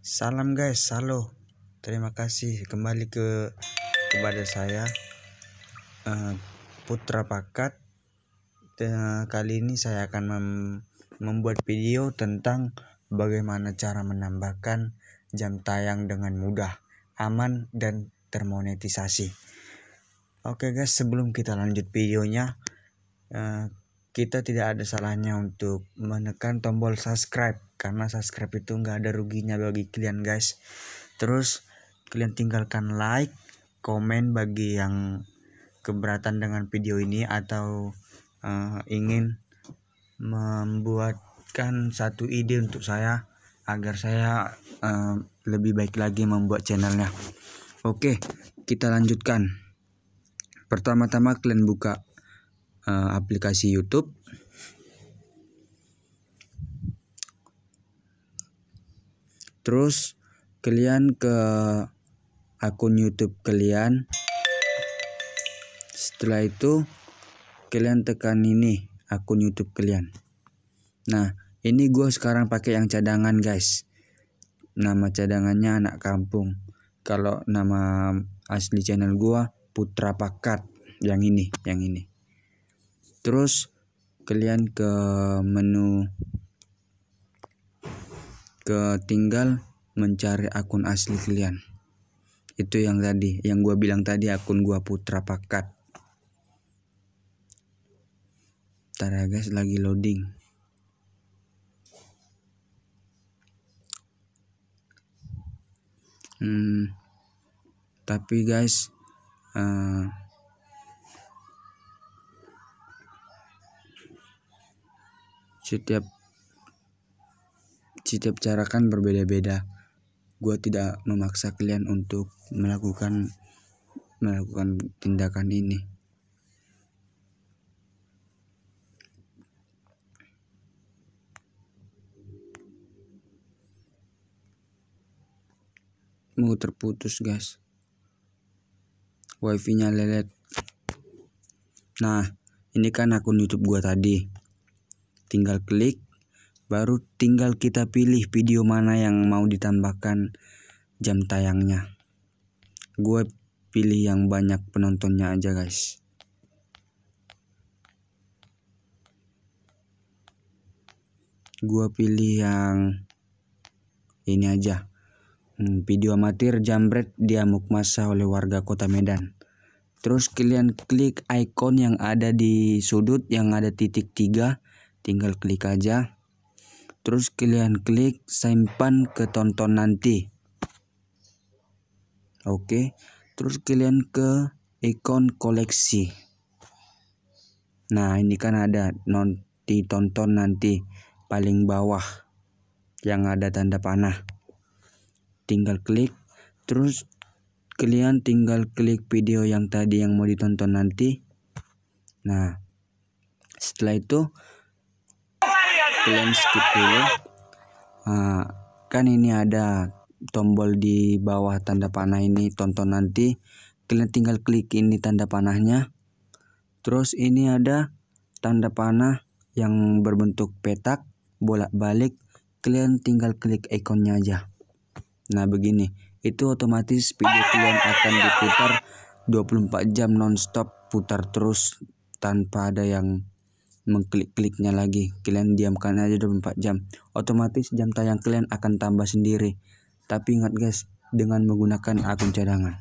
Salam guys, halo. Terima kasih kembali ke kepada saya uh, Putra Pakat. Uh, kali ini saya akan mem membuat video tentang bagaimana cara menambahkan jam tayang dengan mudah, aman dan termonetisasi. Oke guys, sebelum kita lanjut videonya, uh, kita tidak ada salahnya untuk menekan tombol subscribe karena subscribe itu nggak ada ruginya bagi kalian guys. Terus kalian tinggalkan like komen bagi yang keberatan dengan video ini atau uh, ingin membuatkan satu ide untuk saya agar saya uh, lebih baik lagi membuat channelnya. Oke kita lanjutkan. Pertama-tama kalian buka uh, aplikasi YouTube. Terus kalian ke akun YouTube kalian. Setelah itu kalian tekan ini akun YouTube kalian. Nah, ini gue sekarang pakai yang cadangan guys. Nama cadangannya anak kampung. Kalau nama asli channel gue Putra Pakat yang ini, yang ini terus kalian ke menu ke tinggal mencari akun asli kalian. Itu yang tadi yang gua bilang tadi akun gua Putra Pakat. Ntar ya guys lagi loading. Hmm, tapi guys uh, setiap setiap cara kan berbeda-beda. Gue tidak memaksa kalian untuk melakukan melakukan tindakan ini. Mau terputus guys. Wifi nya lelet. Nah ini kan akun youtube gua tadi. Tinggal klik baru tinggal kita pilih video mana yang mau ditambahkan jam tayangnya. Gue pilih yang banyak penontonnya aja guys. Gue pilih yang ini aja. Hmm, video amatir jambret diamuk masa oleh warga kota Medan. Terus kalian klik icon yang ada di sudut yang ada titik tiga tinggal klik aja terus kalian klik simpan ke tonton nanti. Oke terus kalian ke ikon koleksi. Nah ini kan ada non ditonton nanti paling bawah yang ada tanda panah. Tinggal klik terus kalian tinggal klik video yang tadi yang mau ditonton nanti. Nah setelah itu kalian skip dulu. Nah, kan ini ada tombol di bawah tanda panah ini tonton nanti. Kalian tinggal klik ini tanda panahnya. Terus ini ada tanda panah yang berbentuk petak bolak-balik. Kalian tinggal klik ikonnya aja. Nah begini. Itu otomatis video kalian akan diputar 24 jam nonstop putar terus tanpa ada yang mengklik-kliknya lagi. Kalian diamkan aja 24 jam. Otomatis jam tayang kalian akan tambah sendiri. Tapi ingat guys dengan menggunakan akun cadangan